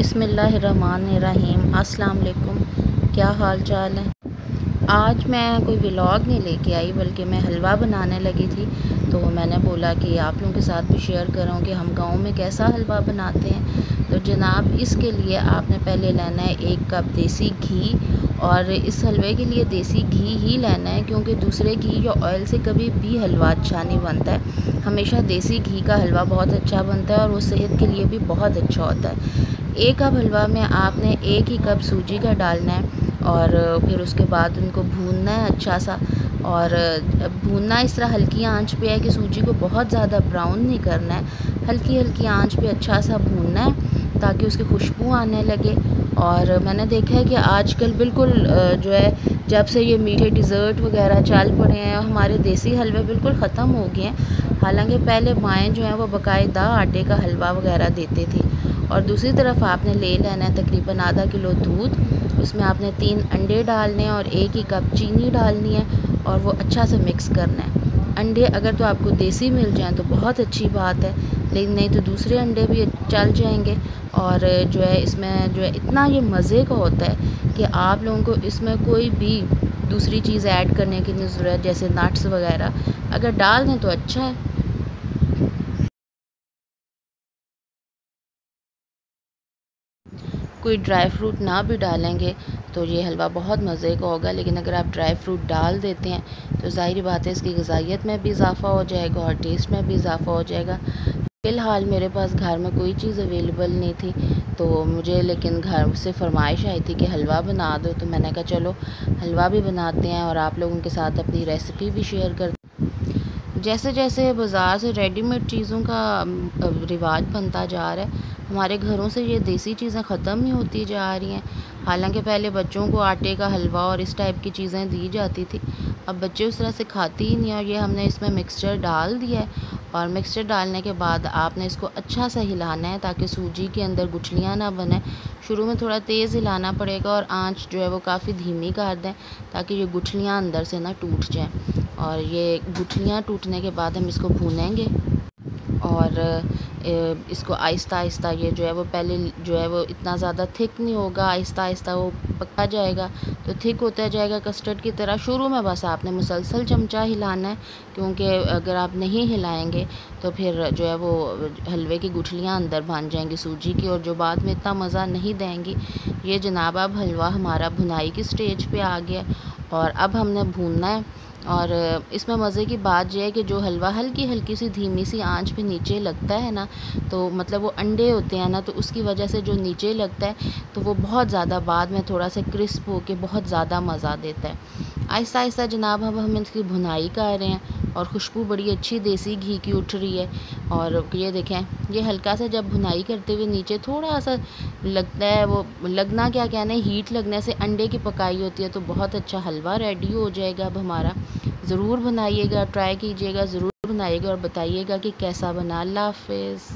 बिसमीम अस्सलाम क्या हाल चाल है? आज मैं कोई व्लॉग नहीं लेके आई, बल्कि मैं हलवा बनाने लगी थी। तो मैंने बोला कि आप लोगों के साथ भी शेयर करूँ कि हम गाँव में कैसा हलवा बनाते हैं। तो जनाब, इसके लिए आपने पहले लेना है एक कप देसी घी और इस हलवे के लिए देसी घी ही लेना है, क्योंकि दूसरे घी या ऑयल से कभी भी हलवा अच्छा नहीं बनता है। हमेशा देसी घी का हलवा बहुत अच्छा बनता है और वो सेहत के लिए भी बहुत अच्छा होता है। एक कप हलवा में आपने एक ही कप सूजी का डालना है और फिर उसके बाद उनको भूनना है अच्छा सा। और भूनना इस तरह हल्की आँच पे है कि सूजी को बहुत ज़्यादा ब्राउन नहीं करना है। हल्की हल्की आँच पे अच्छा सा भूनना है, ताकि उसकी खुशबू आने लगे। और मैंने देखा है कि आजकल बिल्कुल जो है, जब से ये मीठे डिज़र्ट वगैरह चल पड़े हैं, हमारे देसी हलवे बिल्कुल ख़त्म हो गए हैं। हालाँकि पहले माएँ जो हैं, वो बाकायदा आटे का हलवा वगैरह देती थी। और दूसरी तरफ़ आपने ले लेना है तकरीबन आधा किलो दूध, उसमें आपने तीन अंडे डालने और एक ही कप चीनी डालनी है। और वो अच्छा से मिक्स करना है। अंडे अगर तो आपको देसी मिल जाएँ तो बहुत अच्छी बात है, लेकिन नहीं तो दूसरे अंडे भी चल जाएँगे। और जो है इसमें जो है इतना ये मज़े का होता है कि आप लोगों को इसमें कोई भी दूसरी चीज़ ऐड करने की नहीं ज़रूरत, जैसे नट्स वगैरह। अगर डाल दें तो अच्छा है। कोई ड्राई फ्रूट ना भी डालेंगे तो ये हलवा बहुत मज़े का होगा। लेकिन अगर आप ड्राई फ्रूट डाल देते हैं तो ज़ाहिर बात है इसकी गजाइत में भी इजाफ़ा हो जाएगा और टेस्ट में भी इजाफ़ा हो जाएगा। फ़िलहाल मेरे पास घर में कोई चीज़ अवेलेबल नहीं थी तो मुझे लेकिन घर से फरमाइश आई थी कि हलवा बना दो। तो मैंने कहा, चलो, हलवा भी बनाते हैं और आप लोगों के साथ अपनी रेसिपी भी शेयर कर जैसे जैसे बाज़ार से रेडीमेड चीज़ों का रिवाज बनता जा रहा है हमारे घरों से ये देसी चीज़ें ख़त्म ही होती जा रही हैं। हालाँकि पहले बच्चों को आटे का हलवा और इस टाइप की चीज़ें दी जाती थी, अब बच्चे उस तरह से खाते ही नहीं और ये हमने इसमें मिक्सचर डाल दिया है और मिक्सचर डालने के बाद आपने इसको अच्छा सा हिलाना है ताकि सूजी के अंदर गुठलियाँ ना बने। शुरू में थोड़ा तेज़ हिलाना पड़ेगा और आँच जो है वो काफ़ी धीमी कर दें ताकि ये गुठलियाँ अंदर से ना टूट जाएँ। और ये गुठलियाँ टूटने के बाद हम इसको भूनेंगे। और इसको आहिस्ता आहिस्ता ये जो है वो पहले जो है वो इतना ज़्यादा थिक नहीं होगा, आहिस्ता आहिस्ता वो पका जाएगा। तो थिक होता जाएगा कस्टर्ड की तरह। शुरू में बस आपने मुसलसल चमचा हिलाना है, क्योंकि अगर आप नहीं हिलाएँगे तो फिर जो है वो हलवे की गुठलियाँ अंदर बन जाएँगी सूजी की और जो बाद में इतना मज़ा नहीं देंगी। ये जनाब अब हलवा हमारा भुनाई की स्टेज पे आ गया और अब हमने भूनना है। और इसमें मज़े की बात यह है कि जो हलवा, हल्की हल्की सी धीमी सी आँच पे नीचे लगता है ना तो मतलब वो अंडे होते हैं ना तो उसकी वजह से जो नीचे लगता है तो वो बहुत ज़्यादा बाद में थोड़ा सा क्रिस्प हो के बहुत ज़्यादा मज़ा देता है। आहिस्ता आहिस्ता जनाब, अब हम इसकी भुनाई कर रहे हैं। और खुशबू बड़ी अच्छी देसी घी की उठ रही है। और ये देखें, ये हल्का सा जब भुनाई करते हुए नीचे थोड़ा सा लगता है, वो लगना क्या कहना है हीट लगने से अंडे की पकाई होती है तो बहुत अच्छा हलवा रेडी हो जाएगा अब हमारा। ज़रूर बनाइएगा ट्राई कीजिएगा, ज़रूर बनाइएगा और बताइएगा कि कैसा बना। अल्लाह हाफिज़।